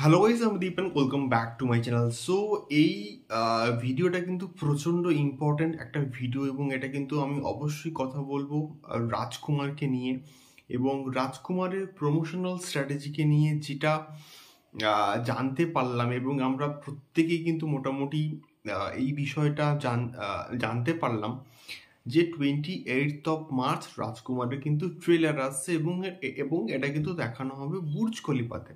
Hello guys আমি Dipen welcome back to my channel so এই ভিডিওটা কিন্তু প্রচণ্ড ইম্পর্ট্যান্ট একটা ভিডিও এবং এটা কিন্তু আমি অবশ্যই কথা বলব রাজকুমারকে নিয়ে এবং রাজকুমারের প্রমোশনাল স্ট্র্যাটেজিকে নিয়ে যেটা জানতে পারলাম এবং আমরা প্রত্যেকেই কিন্তু মোটামুটি এই বিষয়টা জান জানতে পারলাম যে টোয়েন্টি এইট অফ মার্চ রাজকুমারের কিন্তু ট্রেলার আসছে এবং এবং এটা কিন্তু দেখানো হবে বুর্জ খলিফাতে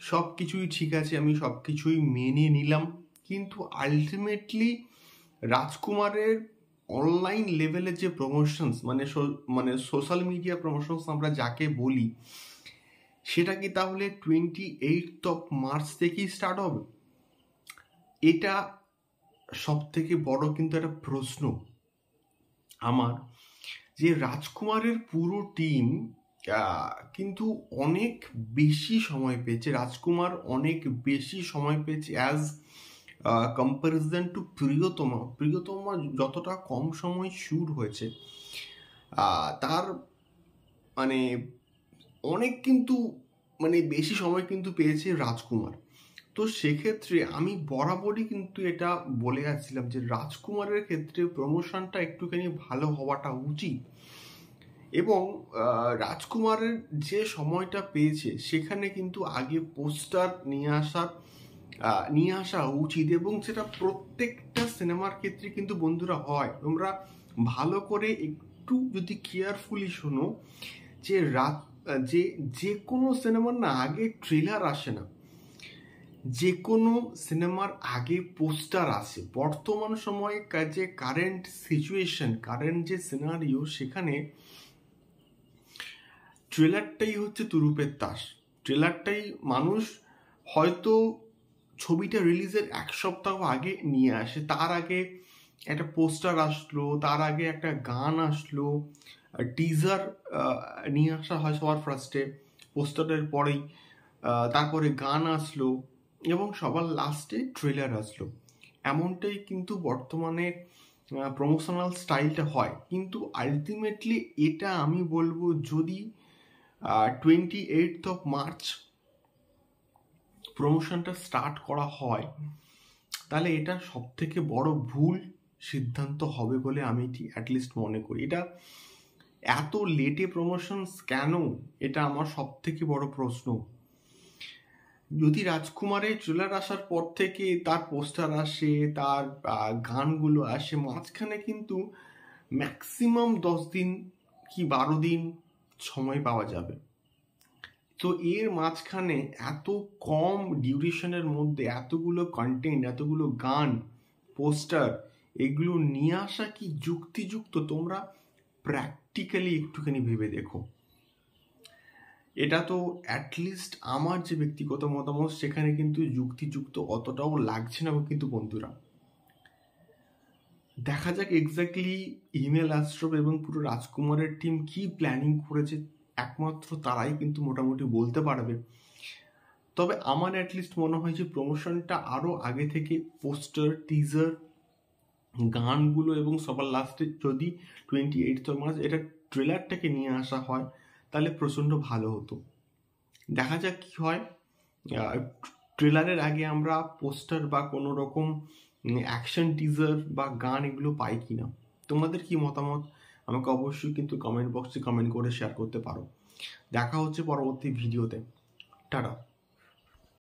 সব কিছুই ঠিক আছে, আমি সব কিছুই মেনে নিলাম। কিন্তু আলটিমেটলি রাজকুমারের অনলাইন লেভেলের যে প্রমোশনস মানে মানে সোশ্যাল মিডিয়া প্রমোশনস আমরা যাকে বলি, সেটা কি তাহলে টোয়েন্টি এইট অফ মার্চ থেকেই স্টার্ট হবে? এটা সব থেকে বড় কিন্তু একটা প্রশ্ন আমার, যে রাজকুমারের পুরো টিম কিন্তু অনেক বেশি সময় পেয়েছে, রাজকুমার অনেক বেশি সময় পেয়েছে অ্যাজ কম্পারিজন টু প্রিয়তমা। প্রিয়তমা যতটা কম সময় শুট হয়েছে তার মানে অনেক কিন্তু মানে বেশি সময় কিন্তু পেয়েছে রাজকুমার। তো সেক্ষেত্রে আমি বরাবরই কিন্তু এটা বলে যাচ্ছিলাম যে রাজকুমারের ক্ষেত্রে প্রমোশনটা একটুখানি ভালো হওয়াটা উচিত। এবং রাজকুমারের যে সময়টা পেয়েছে, সেখানে কিন্তু আগে পোস্টার নিয়ে আসার নিয়ে আসা উচিত এবং সেটা প্রত্যেকটা সিনেমার ক্ষেত্রে কিন্তু বন্ধুরা হয়। তোমরা ভালো করে একটু যদি কেয়ারফুলি শোনো যে রাত, যে যে কোনো সিনেমার না আগে ট্রেলার আসে না। যে কোনো সিনেমার আগে পোস্টার আসে। বর্তমান সময়ে যে কারেন্ট সিচুয়েশন কারেন্ট যে সিনারিও সেখানে ট্রেলারটাই হচ্ছে তুরুপের তাস ট্রেলারটাই মানুষ হয়তো ছবিটা রিলিজের এক সপ্তাহ আগে নিয়ে আসে। তার আগে একটা পোস্টার আসলো, তার আগে একটা গান আসলো টিজার নিয়ে আসা হয় সবার ফার্স্টে পোস্টারের পরেই তারপরে গান আসলো এবং সবার লাস্টে ট্রেলার আসলো। এমনটাই কিন্তু বর্তমানে প্রমোশনাল স্টাইলটা হয়। কিন্তু আলটিমেটলি এটা আমি বলব যদি টোয়েন্টি এইট অফ মার্চ প্রমোশনটা স্টার্ট করা হয়, তাহলে এটা সব থেকে বড় ভুল সিদ্ধান্ত হবে বলে আমি অ্যাটলিস্ট মনে করি। এটা এত লেটে প্রমোশন কেন? এটা আমার সব থেকে বড় প্রশ্ন। যদি রাজকুমারের ট্রেলার আসার পর থেকে তার পোস্টার আসে, তার গানগুলো আসে, মাঝখানে কিন্তু ম্যাক্সিমাম দশ দিন কি বারো দিন সময় পাওয়া যাবে। তো এর মাঝখানে এত কম ডিউরেশনের মধ্যে এতগুলো কন্টেন্ট এতগুলো গান পোস্টার এগুলো নিয়ে আসা কি যুক্তিযুক্ত? তোমরা প্র্যাকটিক্যালি একটুখানি ভেবে দেখো। এটা তো অ্যাটলিস্ট আমার যে ব্যক্তিগত মতামত, সেখানে কিন্তু যুক্তিযুক্ত অতটাও লাগছে না কিন্তু বন্ধুরা। দেখা যাক এক্স্যাক্টলি ইমেল অ্যাস্ট্রপ এবং পুরো রাজকুমারের টিম কি প্ল্যানিং করেছে, একমাত্র তারাই কিন্তু মোটামুটি বলতে পারবে। তবে আমার অ্যাটলিস্ট মনে হয় যে প্রমোশনটা আরও আগে থেকে পোস্টার টিজার গানগুলো এবং সবার লাস্টে যদি টোয়েন্টি এইট মার্চ এটা ট্রেলারটাকে নিয়ে আসা হয়, তাহলে প্রচণ্ড ভালো হতো। দেখা যাক কি হয়। ট্রেলারের আগে আমরা পোস্টার বা কোনো রকম অ্যাকশন টিজার বা গান এগুলো পাই কিনা? তোমাদের কি মতামত? আমাকে অবশ্যই কিন্তু কমেন্ট বক্সে কমেন্ট করে শেয়ার করতে পারো। দেখা হচ্ছে পরবর্তী ভিডিওতে টাটা।